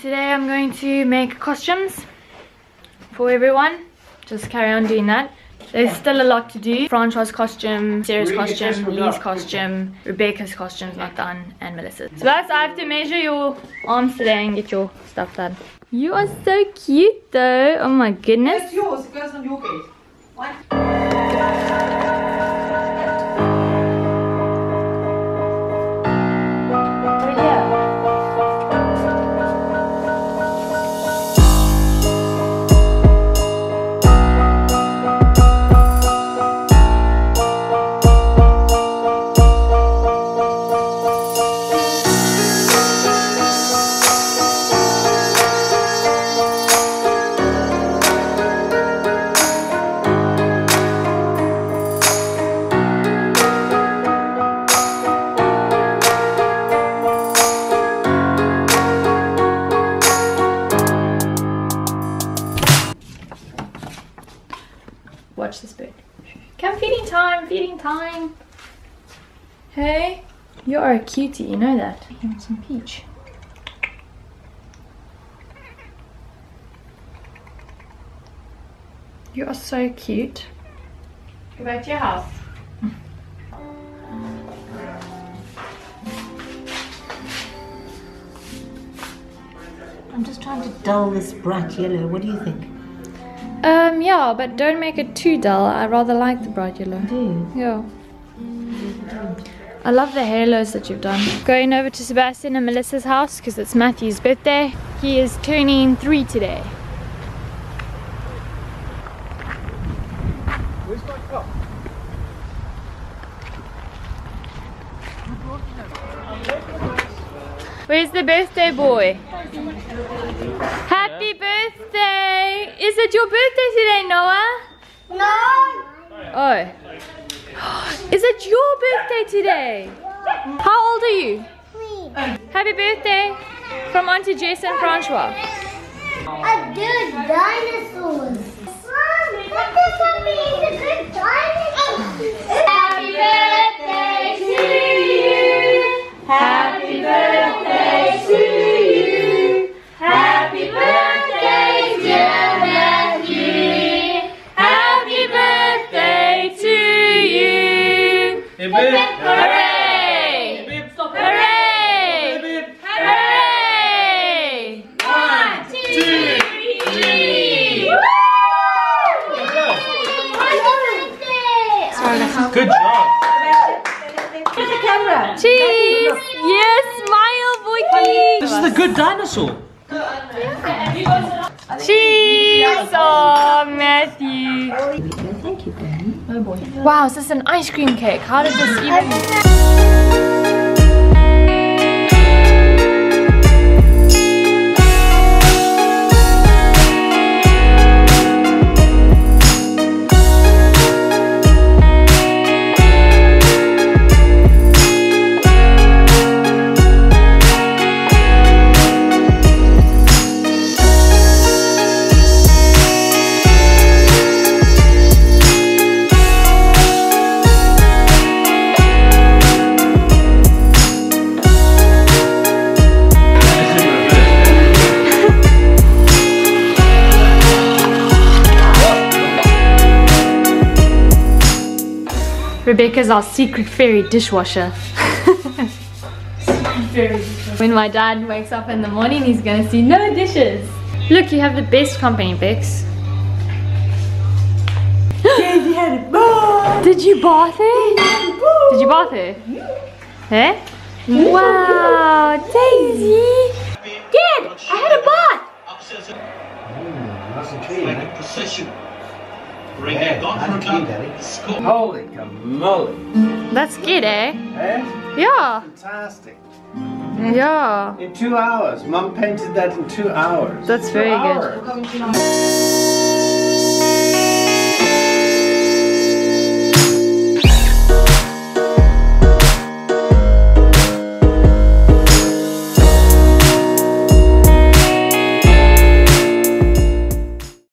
Today I'm going to make costumes for everyone. Just carry on doing that. There's still a lot to do. Francois' costume, Sarah's costume, Lee's costume, Rebecca's costume's not done, and Melissa's. So that's, I have to measure your arms today and get your stuff done. You are so cute though. Oh my goodness. It's yours. It goes on your. What? Watch this bird. Come feeding time, feeding time. Hey, you are a cutie, you know that. Give him some peach. You are so cute. Go back to your house. I'm just trying to dull this bright yellow. What do you think? Um, yeah, but don't make it too dull. I rather like the bright yellow. Do? Yeah. I love the halos that you've done. Going over to Sebastian and Melissa's house because it's Matthew's birthday. He is turning three today. Where's my cup? Where's the birthday boy? Is it your birthday today, Noah? No! Oh. Is it your birthday today? How old are you? Happy birthday from Auntie Jess and Francois. A good dinosaurs. Mom, that mean? A good dinosaur. You! Hooray! Hooray! Hooray! One, two, three. Good job. Where's the camera? Cheese! Yes, smile, Boyki! This is the good dinosaur. Cheese! Oh, Matthew. Thank you, Danny. Oh boy. Wow, is this an ice cream cake? How did this even... Rebecca's our secret fairy dishwasher. when my dad wakes up in the morning, he's gonna see no dishes. Look, you have the best company, Bex. Did you bath her? Did you bath her? Eh? Wow, Daisy! Dad, I had a bath! That's a tree, Like a procession. Bring Yeah, it on that's key. Daddy. Holy moly. That's good, eh? Eh? Yeah, Fantastic. yeah. In two hours. Mum painted that in two hours. That's Two very good. hours.